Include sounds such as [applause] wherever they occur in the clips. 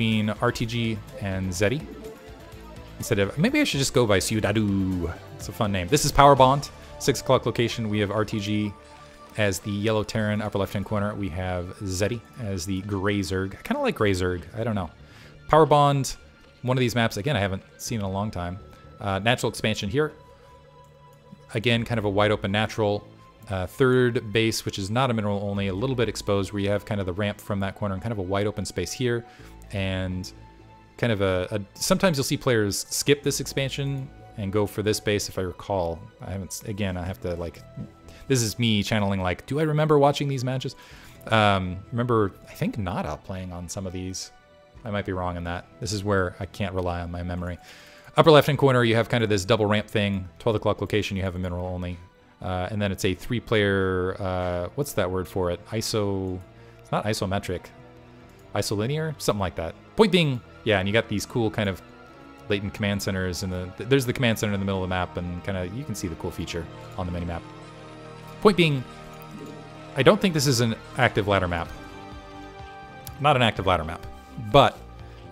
between RTG and Zety. Instead of, maybe I should just go by Ciudadu. It's a fun name. This is Power Bond, 6 o'clock location. We have RTG as the yellow Terran, upper left-hand corner. We have Zety as the gray Zerg. I kind of like gray Zerg. I don't know. Power Bond, one of these maps, again, I haven't seen in a long time. Uh, natural expansion here. Again, kind of a wide open natural. Uh, third base, which is not a mineral only, a little bit exposed, where you have kind of the ramp from that corner and kind of a wide open space here. And kind of a, a sometimes you'll see players skip this expansion and go for this base if I recall. I haven't, again, I have to like, this is me channeling like, do I remember watching these matches? Um, remember, I think Nada playing on some of these. I might be wrong in that. This is where I can't rely on my memory. Upper left-hand corner, you have kind of this double ramp thing. 12 o'clock location, you have a mineral only. Uh, and then it's a three-player, uh, what's that word for it? ISO, it's not isometric. Isolinear? Something like that. Point being, yeah, and you got these cool kind of latent command centers, and the, there's the command center in the middle of the map, and kind of, you can see the cool feature on the mini-map. Point being, I don't think this is an active ladder map. Not an active ladder map, but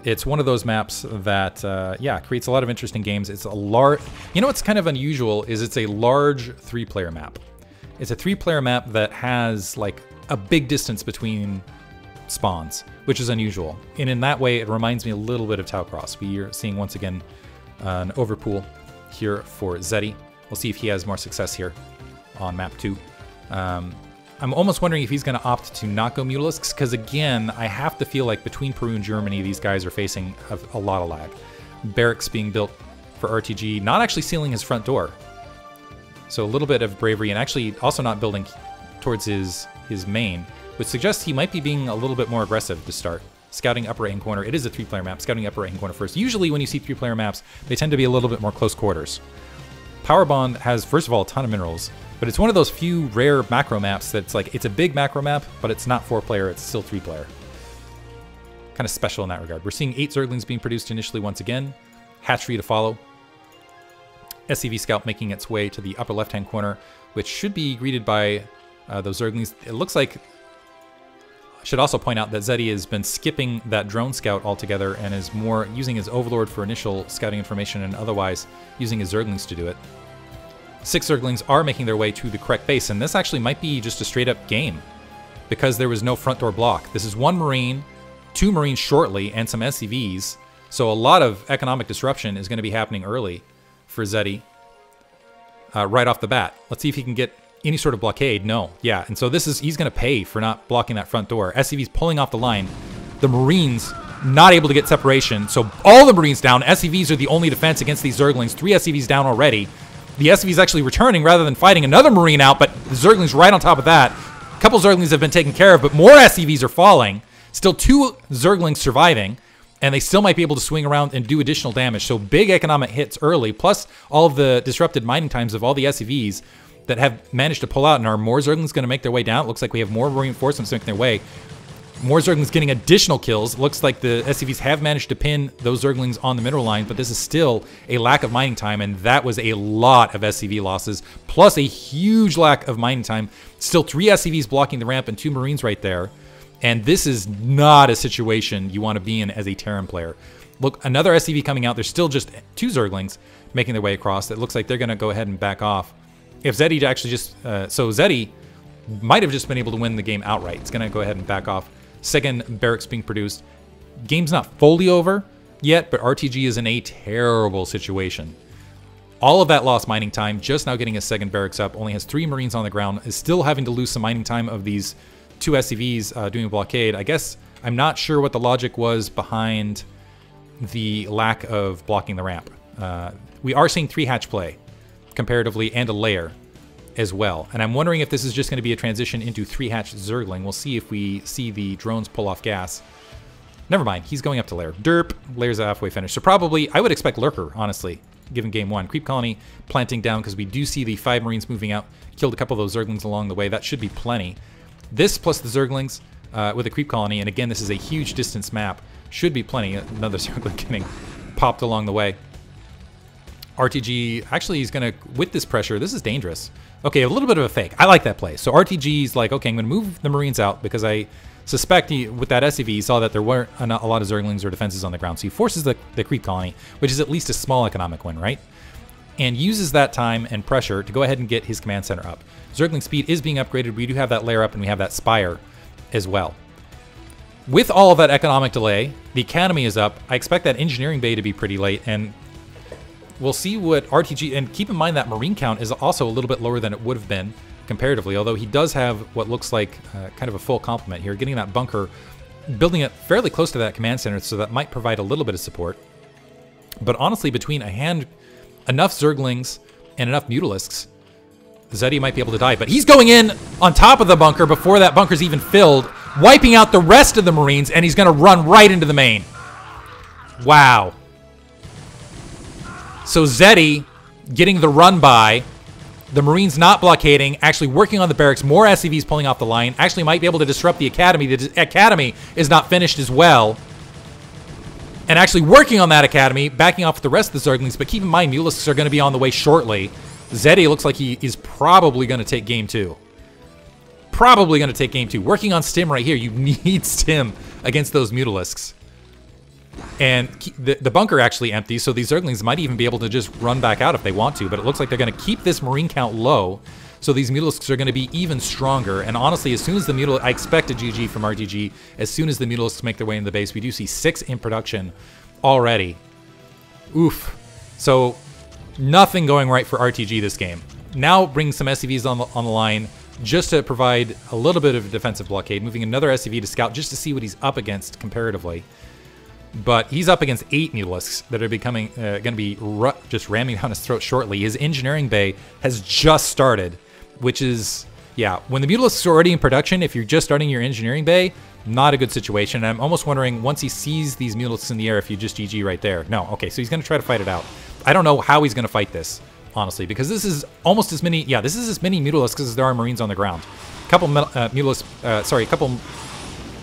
it's one of those maps that, uh, yeah, creates a lot of interesting games. It's a large, you know what's kind of unusual is it's a large three-player map. It's a three-player map that has like a big distance between spawns, which is unusual. And in that way, it reminds me a little bit of Tau Cross. We are seeing once again an overpool here for Zety. We'll see if he has more success here on map two. Um, I'm almost wondering if he's going to opt to not go Mutalisks, because again, I have to feel like between Peru and Germany, these guys are facing a, a lot of lag. Barracks being built for RTG, not actually sealing his front door. So a little bit of bravery, and actually also not building towards his, his main, which suggests he might be being a little bit more aggressive to start. Scouting upper right-hand corner. It is a three-player map. Scouting upper right-hand corner first. Usually when you see three-player maps, they tend to be a little bit more close quarters. Power Bond has, first of all, a ton of minerals, but it's one of those few rare macro maps that's like, it's a big macro map, but it's not four player, it's still three player. Kind of special in that regard. We're seeing eight Zerglings being produced initially once again. Hatchery to follow. SCV Scout making its way to the upper left-hand corner, which should be greeted by uh, those Zerglings. It looks like... I should also point out that Zety has been skipping that drone scout altogether and is more using his Overlord for initial scouting information and otherwise using his Zerglings to do it. Six Zerglings are making their way to the correct base, and this actually might be just a straight up game because there was no front door block. This is one Marine, two Marines shortly, and some SCVs. So a lot of economic disruption is going to be happening early for Zety uh, right off the bat. Let's see if he can get any sort of blockade. No. Yeah, and so this is, he's going to pay for not blocking that front door. SCV's pulling off the line. The Marines not able to get separation. So all the Marines down. SCVs are the only defense against these Zerglings. Three SCVs down already. The SCV is actually returning rather than fighting another Marine out, but the Zergling's right on top of that. A couple Zerglings have been taken care of, but more SCVs are falling. Still two Zerglings surviving, and they still might be able to swing around and do additional damage. So big economic hits early, plus all of the disrupted mining times of all the SCVs that have managed to pull out. And are more Zerglings going to make their way down? It looks like we have more reinforcements making their way. More Zerglings getting additional kills. Looks like the SCVs have managed to pin those Zerglings on the mineral line, but this is still a lack of mining time, and that was a lot of SCV losses, plus a huge lack of mining time. Still three SCVs blocking the ramp and two Marines right there. And this is not a situation you want to be in as a Terran player. Look, another SCV coming out. There's still just two Zerglings making their way across. It looks like they're going to go ahead and back off. If Zety actually just... Uh, so Zety might have just been able to win the game outright. It's going to go ahead and back off. Second barracks being produced. Game's not fully over yet, but RTG is in a terrible situation. All of that lost mining time, just now getting a second barracks up, only has three Marines on the ground, is still having to lose some mining time of these two SCVs uh, doing a blockade. I guess I'm not sure what the logic was behind the lack of blocking the ramp. Uh, we are seeing three hatch play comparatively and a lair as well. And I'm wondering if this is just going to be a transition into three hatch Zergling. We'll see if we see the drones pull off gas. Never mind, he's going up to lair. Derp, lair's halfway finished. So probably, I would expect Lurker, honestly, given game one. Creep Colony planting down because we do see the five Marines moving out. Killed a couple of those Zerglings along the way. That should be plenty. This plus the Zerglings uh, with a Creep Colony, and again, this is a huge distance map, should be plenty. Another [laughs] Zergling getting popped along the way. RTG, actually, he's to, with this pressure, this is dangerous. Okay, a little bit of a fake. I like that play. So RTG's like, okay, I'm to move the Marines out because I suspect he, with that SCV, he saw that there weren't a lot of Zerglings or defenses on the ground. So he forces the, the creep colony, which is at least a small economic win, right? And uses that time and pressure to go ahead and get his command center up. Zergling speed is being upgraded. We do have that lair up and we have that spire as well. With all of that economic delay, the academy is up. I expect that engineering bay to be pretty late, and we'll see what RTG. And keep in mind that marine count is also a little bit lower than it would have been comparatively, although he does have what looks like uh, kind of a full complement here, getting that bunker, building it fairly close to that command center, so that might provide a little bit of support. But honestly, between a hand, enough Zerglings and enough Mutalisks, Zety might be able to die. But he's going in on top of the bunker before that bunker's even filled, wiping out the rest of the Marines, and he's going to run right into the main. Wow. So Zety getting the run by, the Marines not blockading, actually working on the barracks, more SCVs pulling off the line, actually might be able to disrupt the Academy. The Academy is not finished as well. And actually working on that Academy, backing off the rest of the Zerglings, but keep in mind, Mulisks are going to be on the way shortly. Zety looks like he is probably going to take game two. Probably going to take game two. Working on Stim right here. You [laughs] need Stim against those Mutalisks. And the, the bunker actually empty, so these Zerglings might even be able to just run back out if they want to, but it looks like they're going to keep this Marine count low, so these Mutalisks are going to be even stronger. And honestly, as soon as the Mutal, I expect a GG from RTG, as soon as the Mutalisks make their way into the base, we do see six in production already. Oof. So nothing going right for RTG this game. Now bring some SCVs on the, on the line just to provide a little bit of defensive blockade, moving another SCV to scout just to see what he's up against comparatively. But he's up against eight Mutalisks that are becoming uh, going to be just ramming down his throat shortly. His engineering bay has just started, which is, yeah, when the Mutalisks are already in production, if you're just starting your engineering bay, not a good situation. And I'm almost wondering, once he sees these Mutalisks in the air, if you just GG right there. No, okay, so he's going to try to fight it out. I don't know how he's going to fight this, honestly, because this is almost as many, yeah, this is as many Mutalisks as there are Marines on the ground. A couple uh, Mutalisks, uh, sorry, a couple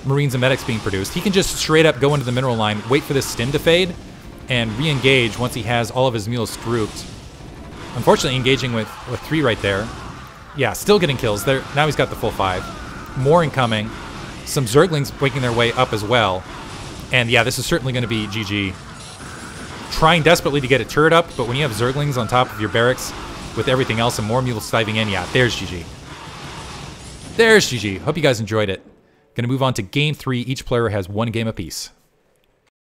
Marines and medics being produced. He can just straight up go into the mineral line, wait for this stim to fade, and re-engage once he has all of his mules grouped. Unfortunately, engaging with, with three right there. Yeah, still getting kills. There Now he's got the full five. More incoming. Some Zerglings making their way up as well. And yeah, this is certainly going to be GG. Trying desperately to get a turret up, but when you have Zerglings on top of your barracks with everything else and more mules diving in, yeah, there's GG. There's GG. Hope you guys enjoyed it. Going to move on to game three. Each player has one game apiece.